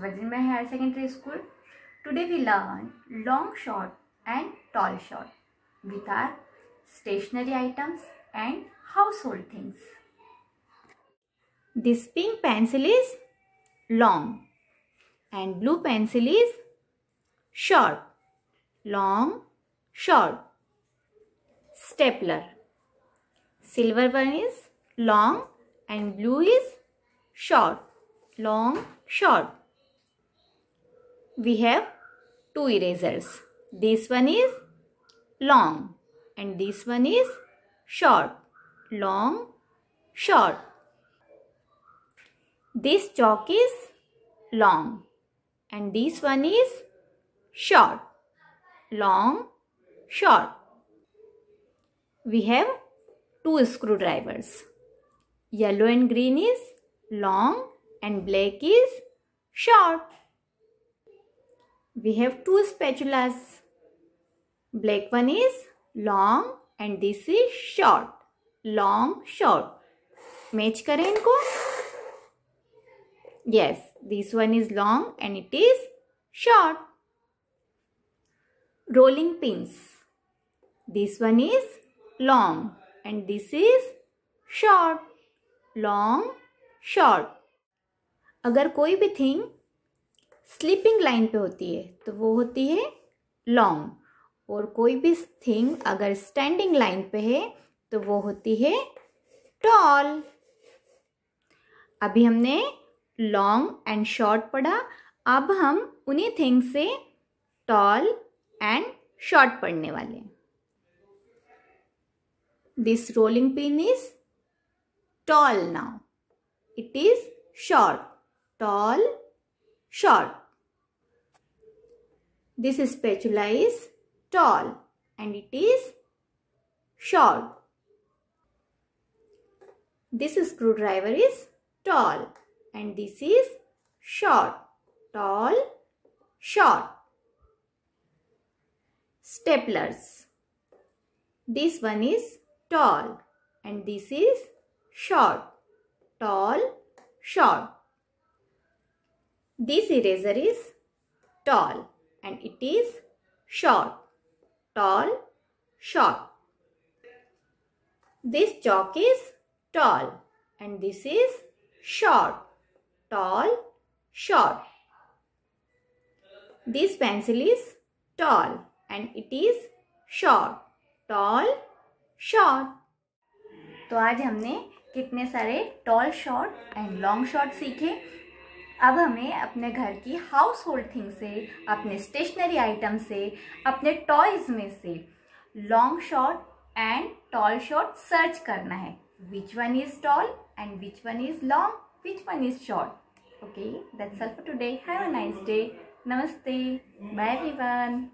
Virgin Mary Higher Secondary School. Today we learn long short and tall short with our stationery items and household things. This pink pencil is long and blue pencil is short. Long, short. Stapler. Silver one is long and blue is short. Long, short. We have two erasers. This one is long and this one is short. Long, short. This chalk is long and this one is short. Long, short. We have two screwdrivers. Yellow and green is long and black is short. We have two spatulas. Black one is long and this is short. Long, short. Match करें इनको yes this one is long and it is short rolling pins this one is long and this is short long short अगर कोई भी thing sleeping line पे होती है तो वो होती है लॉन्ग और कोई भी थिंग अगर स्टैंडिंग लाइन पे है तो वो होती है टॉल अभी हमने लॉन्ग एंड शॉर्ट पढ़ा, अब हम उन्हीं थिंग से टॉल एंड शॉर्ट पढ़ने वाले this rolling pin is tall now it is short tall, short. This spatula is tall and it is short. This screwdriver is tall and this is short. Tall, short. Staplers. This one is tall and this is short. Tall, short. This eraser is tall and it is short. Tall, short. This chalk is tall and this is short. Tall, short. This pencil is tall and it is short. Tall, short. तो आज हमने कितने सारे tall short and long short सीखे अब हमें अपने घर की हाउस होल्ड थिंग से, अपने स्टेशनरी आइटम से, अपने टॉयज में से long short and tall short search करना है। Which one is tall and which one is long which one is short okay that's all for today have a nice day नमस्ते bye everyone